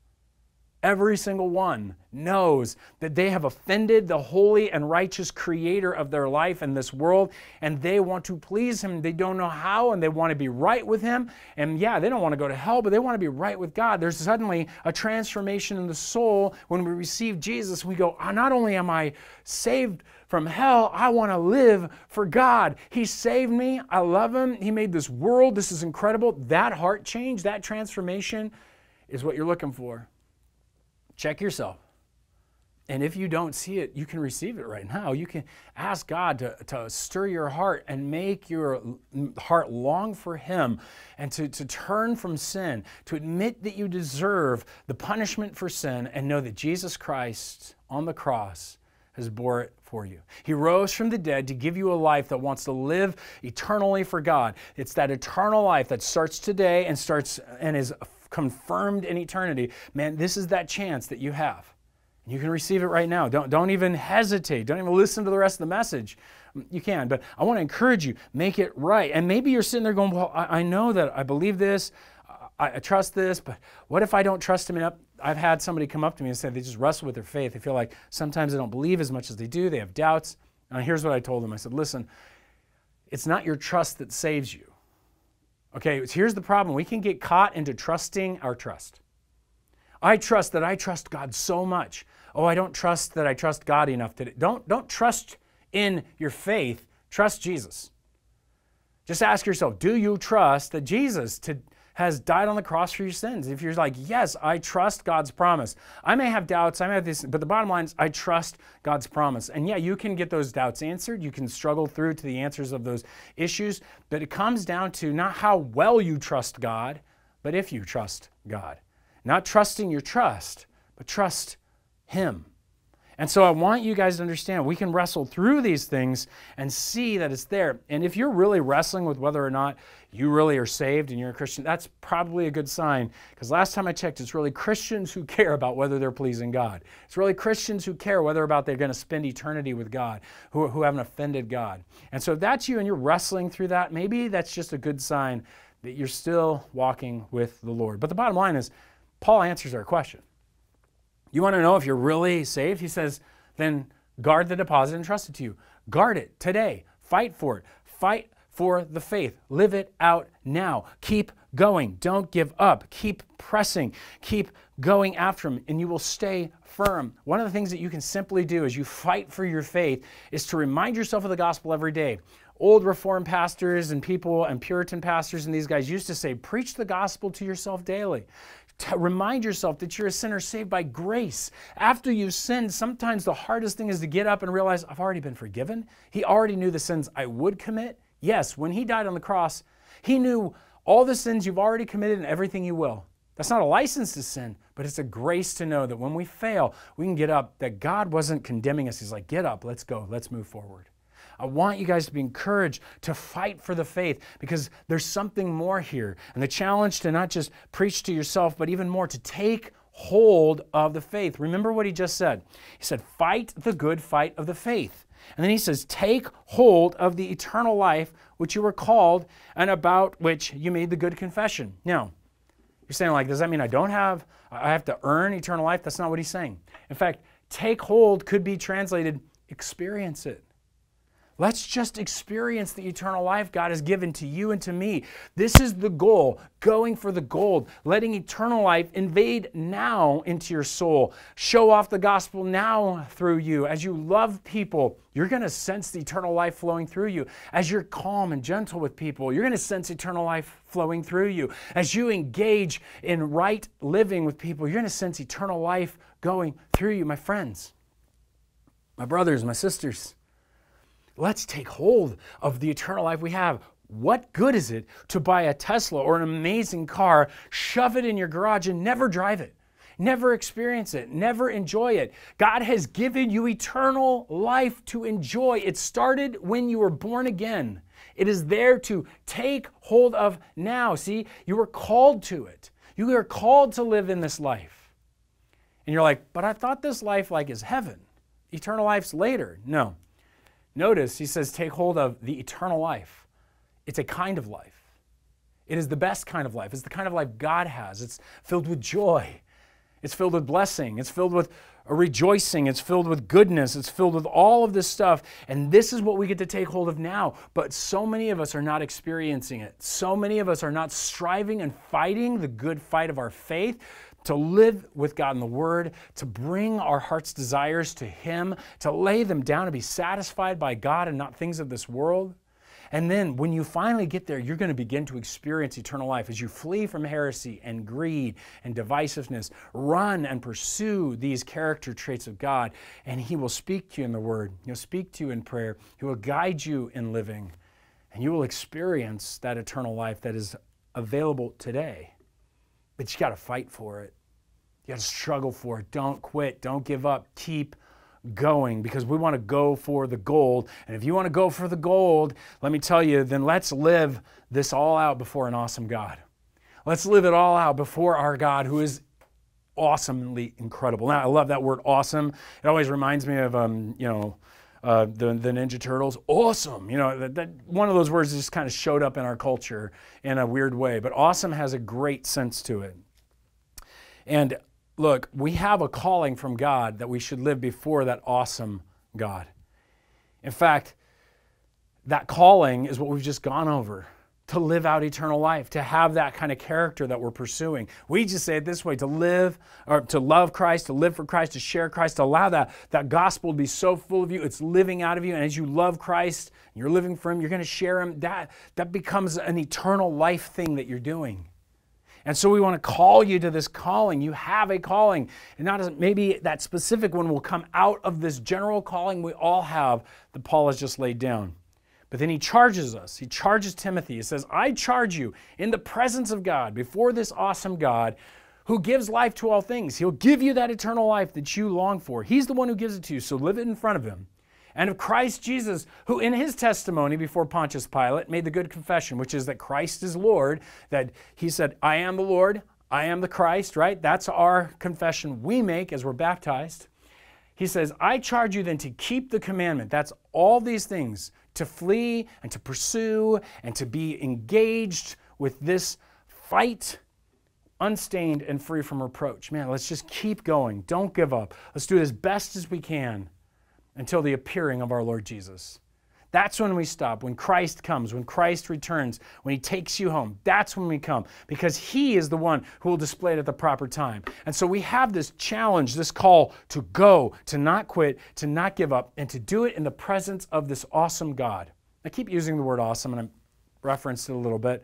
Speaker 6: Every single one knows that they have offended the holy and righteous creator of their life and this world, and they want to please him. They don't know how, and they want to be right with him. And yeah, they don't want to go to hell, but they want to be right with God. There's suddenly a transformation in the soul when we receive Jesus. We go, oh, not only am I saved from hell, I want to live for God. He saved me. I love him. He made this world. This is incredible. That heart change, that transformation is what you're looking for. Check yourself. And if you don't see it, you can receive it right now. You can ask God to, to stir your heart and make your heart long for Him and to, to turn from sin, to admit that you deserve the punishment for sin and know that Jesus Christ on the cross has bore it for you. He rose from the dead to give you a life that wants to live eternally for God. It's that eternal life that starts today and starts and is confirmed in eternity, man, this is that chance that you have. You can receive it right now. Don't, don't even hesitate. Don't even listen to the rest of the message. You can, but I want to encourage you, make it right. And maybe you're sitting there going, Well, I, I know that I believe this, I, I, trust this, but what if I don't trust Him enough? I've had somebody come up to me and say they just wrestle with their faith. They feel like sometimes they don't believe as much as they do, they have doubts. And here's what I told them I said, Listen, it's not your trust that saves you. Okay, here's the problem. We can get caught into trusting our trust. I trust that I trust God so much. Oh, I don't trust that I trust God enough today. don't don't trust in your faith, trust Jesus. Just ask yourself, do you trust that Jesus to has died on the cross for your sins. If you're like, yes, I trust God's promise. I may have doubts, I may have this, but the bottom line is I trust God's promise. And yeah, you can get those doubts answered. You can struggle through to the answers of those issues, but it comes down to not how well you trust God, but if you trust God. Not trusting your trust, but trust Him. And so I want you guys to understand we can wrestle through these things and see that it's there. And if you're really wrestling with whether or not you really are saved and you're a Christian, that's probably a good sign. Because last time I checked, it's really Christians who care about whether they're pleasing God. It's really Christians who care whether about they're going to spend eternity with God, who, who haven't offended God. And so if that's you and you're wrestling through that, maybe that's just a good sign that you're still walking with the Lord. But the bottom line is, Paul answers our question. You want to know if you're really saved? He says, then guard the deposit entrusted to you. Guard it today. Fight for it. Fight for the faith. Live it out now. Keep going. Don't give up. Keep pressing. Keep going after Him, and you will stay firm. One of the things that you can simply do as you fight for your faith is to remind yourself of the gospel every day. Old Reformed pastors and people and Puritan pastors and these guys used to say, Preach the gospel to yourself daily remind yourself that you're a sinner saved by grace. After you've sinned, sometimes the hardest thing is to get up and realize, I've already been forgiven. He already knew the sins I would commit. Yes, when He died on the cross, He knew all the sins you've already committed and everything you will. That's not a license to sin, but it's a grace to know that when we fail, we can get up, that God wasn't condemning us. He's like, get up, let's go, let's move forward. I want you guys to be encouraged to fight for the faith because there's something more here. And the challenge to not just preach to yourself, but even more to take hold of the faith. Remember what he just said. He said, Fight the good fight of the faith. And then he says, Take hold of the eternal life which you were called and about which you made the good confession. Now, you're saying, like, does that mean I don't have, I have to earn eternal life? That's not what he's saying. In fact, take hold could be translated experience it. Let's just experience the eternal life God has given to you and to me. This is the goal, going for the gold, letting eternal life invade now into your soul, show off the gospel now through you. As you love people, you're going to sense the eternal life flowing through you. As you're calm and gentle with people, you're going to sense eternal life flowing through you. As you engage in right living with people, you're going to sense eternal life going through you, my friends, my brothers, my sisters. Let's take hold of the eternal life we have. What good is it to buy a Tesla or an amazing car, shove it in your garage, and never drive it? Never experience it, never enjoy it. God has given you eternal life to enjoy. It started when you were born again. It is there to take hold of now. See, you were called to it. You are called to live in this life. And you're like, but I thought this life like is heaven. Eternal life's later. No. Notice he says, take hold of the eternal life. It's a kind of life. It is the best kind of life. It's the kind of life God has. It's filled with joy. It's filled with blessing. It's filled with rejoicing. It's filled with goodness. It's filled with all of this stuff. And this is what we get to take hold of now. But so many of us are not experiencing it. So many of us are not striving and fighting the good fight of our faith to live with God in the Word, to bring our heart's desires to Him, to lay them down and be satisfied by God and not things of this world. And then when you finally get there, you're going to begin to experience eternal life as you flee from heresy and greed and divisiveness. Run and pursue these character traits of God, and He will speak to you in the Word. He'll speak to you in prayer. He will guide you in living, and you will experience that eternal life that is available today. But you got to fight for it. You got to struggle for it. Don't quit. Don't give up. Keep going because we want to go for the gold. And if you want to go for the gold, let me tell you, then let's live this all out before an awesome God. Let's live it all out before our God who is awesomely incredible. Now, I love that word awesome. It always reminds me of, um, you know, uh, the, the Ninja Turtles. Awesome. You know, that, that one of those words just kind of showed up in our culture in a weird way, but awesome has a great sense to it. And look, we have a calling from God that we should live before that awesome God. In fact, that calling is what we've just gone over to live out eternal life, to have that kind of character that we're pursuing. We just say it this way to live or to love Christ, to live for Christ, to share Christ, to allow that, that gospel to be so full of you, it's living out of you. And as you love Christ, you're living for Him, you're going to share Him, that, that becomes an eternal life thing that you're doing. And so we want to call you to this calling. You have a calling. And not as maybe that specific one will come out of this general calling we all have that Paul has just laid down. But then he charges us. He charges Timothy. He says, I charge you in the presence of God, before this awesome God who gives life to all things. He'll give you that eternal life that you long for. He's the one who gives it to you, so live it in front of him. And of Christ Jesus, who in his testimony before Pontius Pilate made the good confession, which is that Christ is Lord, that he said, I am the Lord, I am the Christ, right? That's our confession we make as we're baptized. He says, I charge you then to keep the commandment. That's all these things to flee and to pursue and to be engaged with this fight unstained and free from reproach. Man, let's just keep going. Don't give up. Let's do it as best as we can until the appearing of our Lord Jesus. That's when we stop, when Christ comes, when Christ returns, when He takes you home. That's when we come, because He is the one who will display it at the proper time. And so we have this challenge, this call to go, to not quit, to not give up, and to do it in the presence of this awesome God. I keep using the word awesome, and I referenced it a little bit.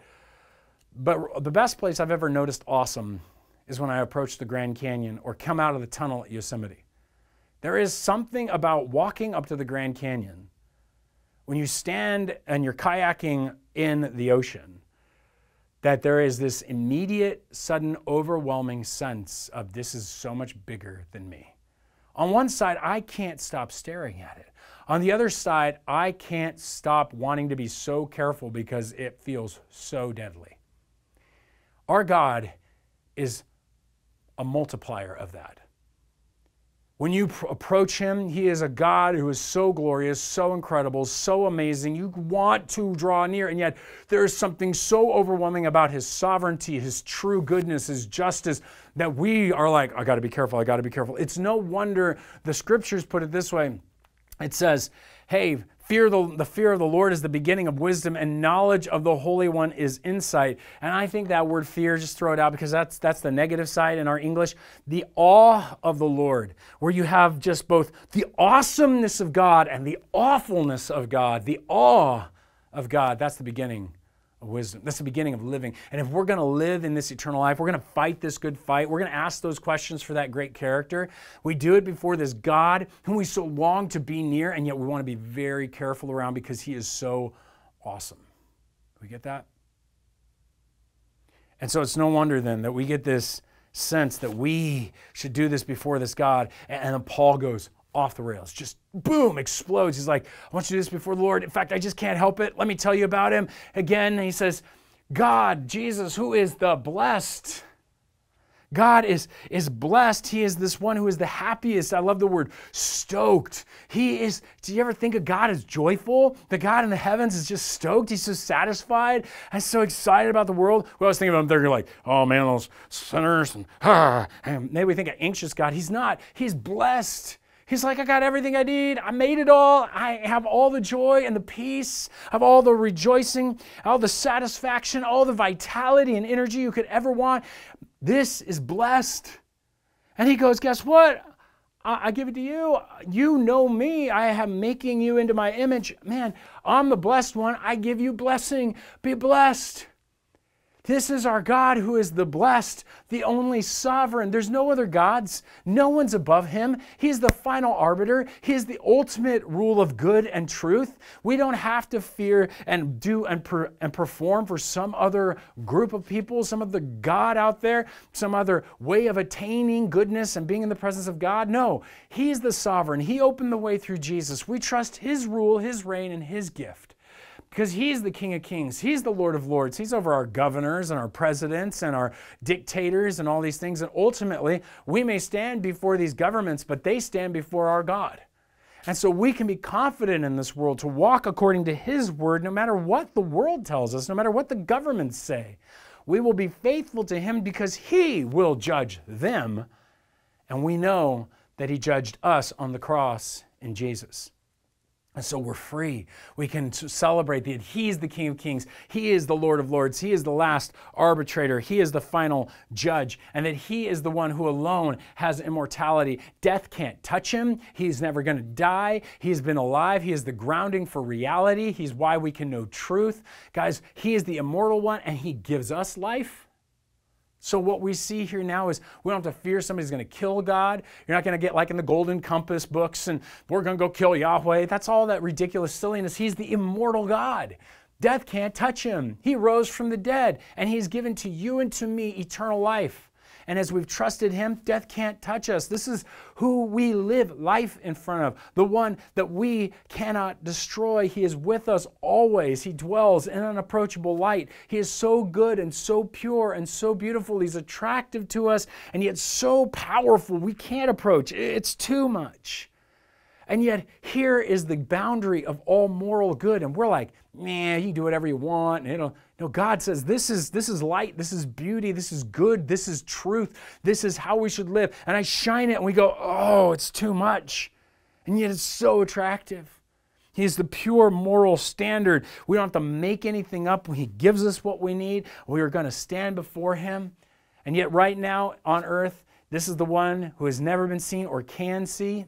Speaker 6: But the best place I've ever noticed awesome is when I approach the Grand Canyon or come out of the tunnel at Yosemite. There is something about walking up to the Grand Canyon when you stand and you're kayaking in the ocean, that there is this immediate, sudden, overwhelming sense of this is so much bigger than me. On one side, I can't stop staring at it. On the other side, I can't stop wanting to be so careful because it feels so deadly. Our God is a multiplier of that. When you pr- approach Him, He is a God who is so glorious, so incredible, so amazing. You want to draw near, and yet there is something so overwhelming about His sovereignty, His true goodness, His justice that we are like, I got to be careful, I got to be careful. It's no wonder the scriptures put it this way it says, Hey, Fear the, the fear of the Lord is the beginning of wisdom, and knowledge of the Holy One is insight. And I think that word fear, just throw it out because that's that's the negative side in our English. The awe of the Lord, where you have just both the awesomeness of God and the awfulness of God, the awe of God. That's the beginning wisdom. That's the beginning of living. And if we're going to live in this eternal life, we're going to fight this good fight. We're going to ask those questions for that great character. We do it before this God whom we so long to be near, and yet we want to be very careful around because he is so awesome. We get that? And so it's no wonder then that we get this sense that we should do this before this God. And then Paul goes, off the rails, just boom, explodes. He's like, I want you to do this before the Lord. In fact, I just can't help it. Let me tell you about him. Again, he says, God, Jesus, who is the blessed. God is, is blessed. He is this one who is the happiest. I love the word stoked. He is, do you ever think of God as joyful? The God in the heavens is just stoked. He's so satisfied and so excited about the world. We always think of him, they're like, oh man, those sinners. And, ah. and maybe we think of anxious God. He's not. He's blessed. He's like, I got everything I need. I made it all. I have all the joy and the peace, I have all the rejoicing, all the satisfaction, all the vitality and energy you could ever want. This is blessed. And he goes, Guess what? I, give it to you. You know me. I am making you into my image. Man, I'm the blessed one. I give you blessing. Be blessed. This is our God who is the blessed, the only sovereign. There's no other gods. No one's above him. He's the final arbiter. He is the ultimate rule of good and truth. We don't have to fear and do and, per, and perform for some other group of people, some other God out there, some other way of attaining goodness and being in the presence of God. No, He's the sovereign. He opened the way through Jesus. We trust His rule, His reign, and His gift because he's the King of Kings. He's the Lord of Lords. He's over our governors and our presidents and our dictators and all these things. And ultimately, we may stand before these governments, but they stand before our God. And so we can be confident in this world to walk according to His word, no matter what the world tells us, no matter what the governments say. We will be faithful to Him because He will judge them. And we know that He judged us on the cross in Jesus. And so we're free. We can celebrate that He's the King of Kings. He is the Lord of Lords. He is the last arbitrator. He is the final judge. And that He is the one who alone has immortality. Death can't touch Him. He's never going to die. He's been alive. He is the grounding for reality. He's why we can know truth. Guys, He is the immortal one and He gives us life. So, what we see here now is we don't have to fear somebody's going to kill God. You're not going to get like in the Golden Compass books and we're going to go kill Yahweh. That's all that ridiculous silliness. He's the immortal God. Death can't touch him. He rose from the dead and he's given to you and to me eternal life. And as we've trusted Him, death can't touch us. This is who we live life in front of, the one that we cannot destroy. He is with us always. He dwells in unapproachable light. He is so good and so pure and so beautiful. He's attractive to us and yet so powerful. We can't approach. It's too much. And yet, here is the boundary of all moral good. And we're like, man, you can do whatever you want. You know, no, God says this is this is light, this is beauty, this is good, this is truth, this is how we should live. And I shine it and we go, oh, it's too much. And yet it's so attractive. He is the pure moral standard. We don't have to make anything up. He gives us what we need. We are going to stand before Him. And yet, right now on earth, this is the one who has never been seen or can see.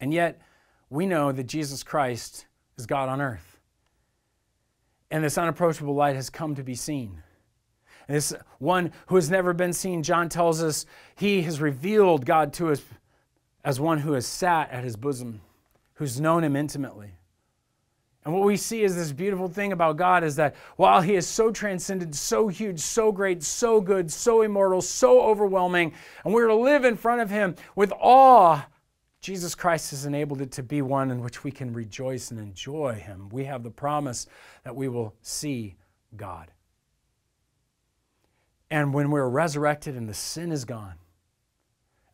Speaker 6: And yet, we know that Jesus Christ is God on earth. And this unapproachable light has come to be seen. And this one who has never been seen, John tells us, he has revealed God to us as one who has sat at his bosom, who's known him intimately. And what we see is this beautiful thing about God is that while He is so transcendent, so huge, so great, so good, so immortal, so overwhelming, and we're to live in front of Him with awe Jesus Christ has enabled it to be one in which we can rejoice and enjoy Him. We have the promise that we will see God. And when we're resurrected and the sin is gone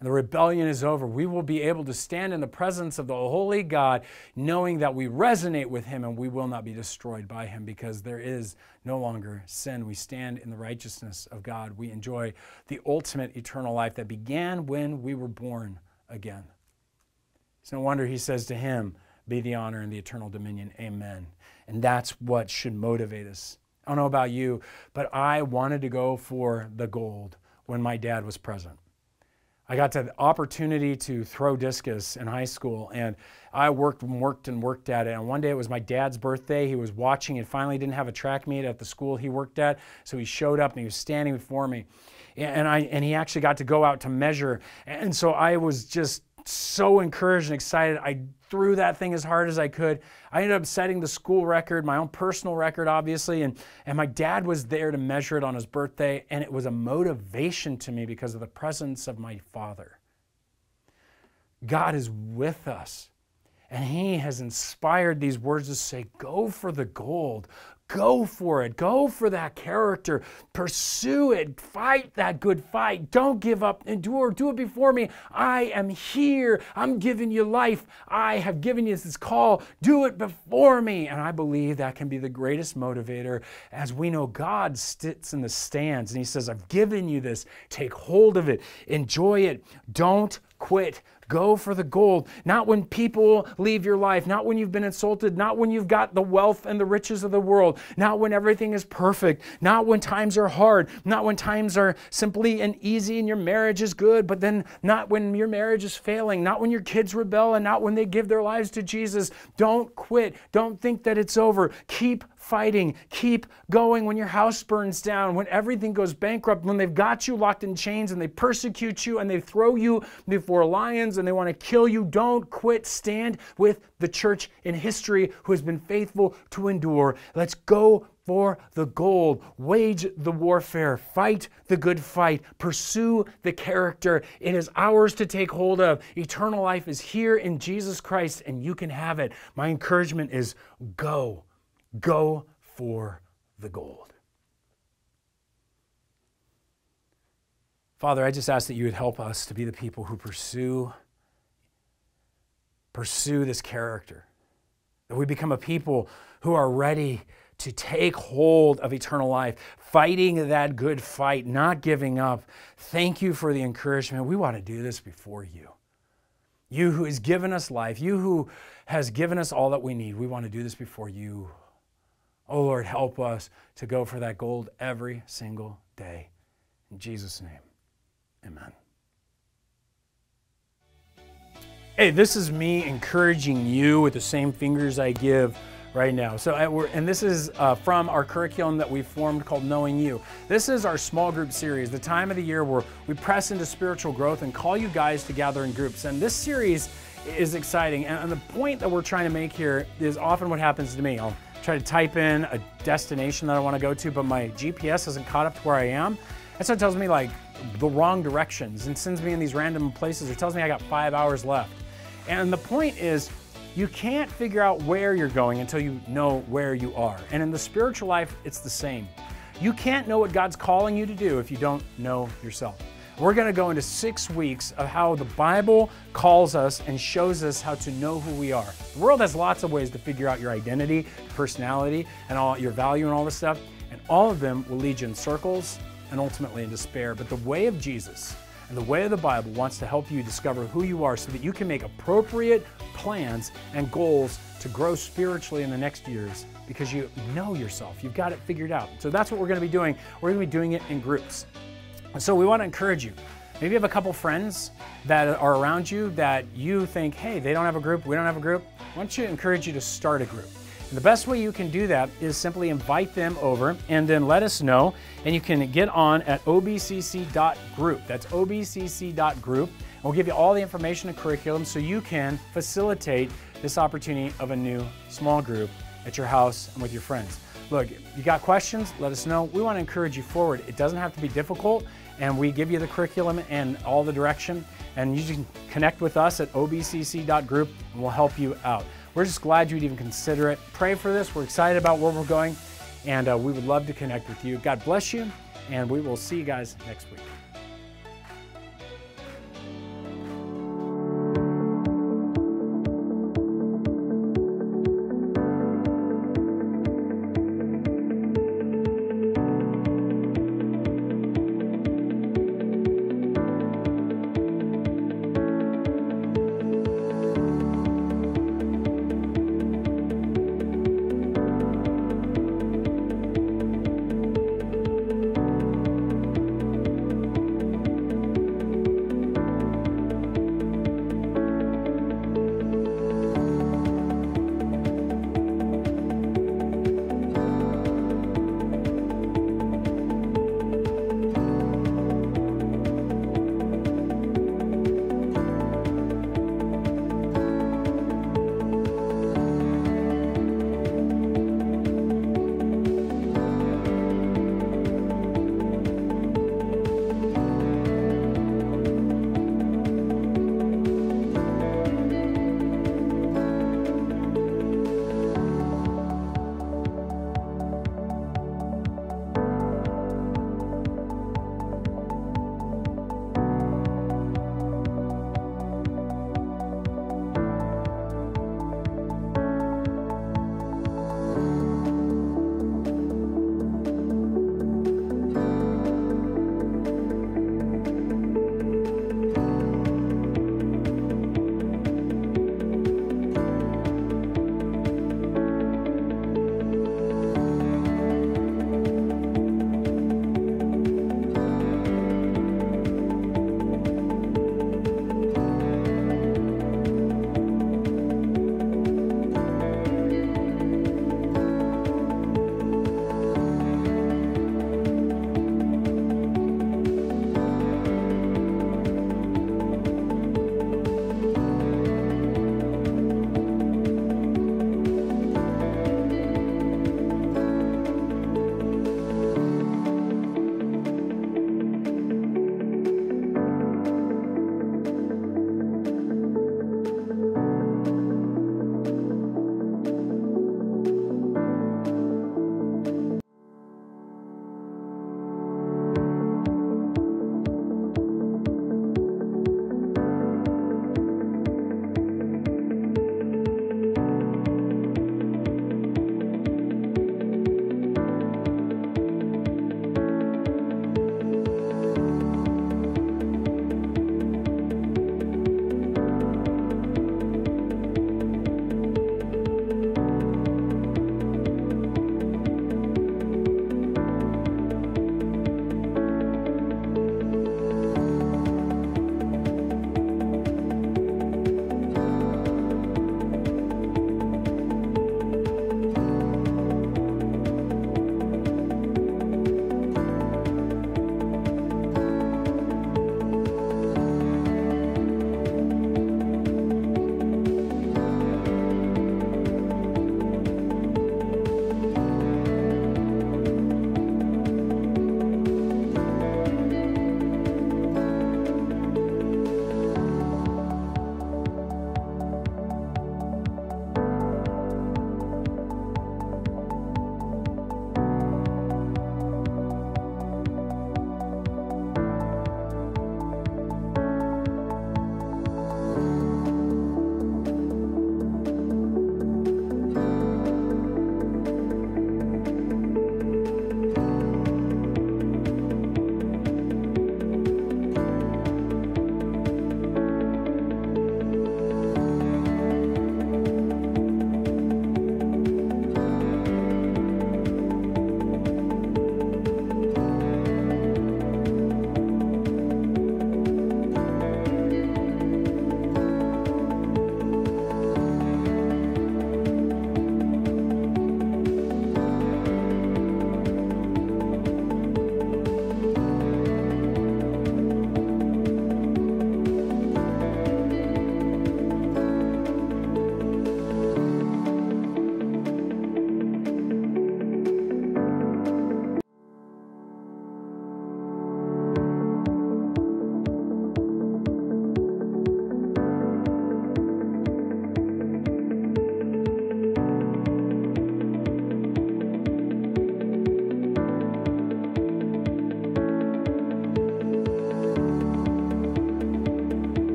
Speaker 6: and the rebellion is over, we will be able to stand in the presence of the Holy God, knowing that we resonate with Him and we will not be destroyed by Him because there is no longer sin. We stand in the righteousness of God. We enjoy the ultimate eternal life that began when we were born again. It's no wonder he says to him, be the honor and the eternal dominion. Amen. And that's what should motivate us. I don't know about you, but I wanted to go for the gold when my dad was present. I got the opportunity to throw discus in high school, and I worked and worked and worked at it. And one day it was my dad's birthday. He was watching and finally didn't have a track meet at the school he worked at, so he showed up and he was standing before me, and I and he actually got to go out to measure. And so I was just so encouraged and excited. I threw that thing as hard as I could. I ended up setting the school record, my own personal record, obviously, and, and my dad was there to measure it on his birthday, and it was a motivation to me because of the presence of my father. God is with us. And he has inspired these words to say, Go for the gold, Go for it. Go for that character. Pursue it. Fight that good fight. Don't give up. Endure. Do it before me. I am here. I'm giving you life. I have given you this call. Do it before me. And I believe that can be the greatest motivator as we know God sits in the stands and He says, I've given you this. Take hold of it. Enjoy it. Don't quit. Go for the gold. Not when people leave your life, not when you've been insulted, not when you've got the wealth and the riches of the world, not when everything is perfect, not when times are hard, not when times are simply and easy and your marriage is good, but then not when your marriage is failing, not when your kids rebel, and not when they give their lives to Jesus. Don't quit. Don't think that it's over. Keep fighting. Keep going when your house burns down, when everything goes bankrupt, when they've got you locked in chains and they persecute you and they throw you before lions and they want to kill you. Don't quit. Stand with the church in history who has been faithful to endure. Let's go for the gold. Wage the warfare. Fight the good fight. Pursue the character. It is ours to take hold of. Eternal life is here in Jesus Christ, and you can have it. My encouragement is go. Go for the gold. Father, I just ask that you would help us to be the people who pursue pursue this character. That we become a people who are ready to take hold of eternal life, fighting that good fight, not giving up. Thank you for the encouragement. We want to do this before you. You who has given us life, you who has given us all that we need, we want to do this before you. Oh Lord, help us to go for that gold every single day. In Jesus' name, amen. Hey, this is me encouraging you with the same fingers I give right now. So, and this is uh, from our curriculum that we formed called Knowing You. This is our small group series, the time of the year where we press into spiritual growth and call you guys to gather in groups. And this series is exciting. And the point that we're trying to make here is often what happens to me. I'll try to type in a destination that I want to go to, but my GPS hasn't caught up to where I am. So it tells me like the wrong directions and sends me in these random places. It tells me I got five hours left. And the point is, you can't figure out where you're going until you know where you are. And in the spiritual life, it's the same. You can't know what God's calling you to do if you don't know yourself. We're going to go into six weeks of how the Bible calls us and shows us how to know who we are. The world has lots of ways to figure out your identity, personality, and all your value and all this stuff, and all of them will lead you in circles and ultimately in despair. But the way of Jesus and the way of the Bible wants to help you discover who you are so that you can make appropriate plans and goals to grow spiritually in the next years because you know yourself. You've got it figured out. So that's what we're going to be doing. We're going to be doing it in groups. So we want to encourage you. Maybe you have a couple friends that are around you that you think, hey, they don't have a group, we don't have a group. Why don't you encourage you to start a group? And the best way you can do that is simply invite them over and then let us know. And you can get on at obcc.group. That's obcc.group. And we'll give you all the information and curriculum so you can facilitate this opportunity of a new small group at your house and with your friends. Look, you got questions, let us know. We want to encourage you forward. It doesn't have to be difficult, and we give you the curriculum and all the direction. And you can connect with us at obcc.group, and we'll help you out. We're just glad you'd even consider it. Pray for this. We're excited about where we're going, and uh, we would love to connect with you. God bless you, and we will see you guys next week.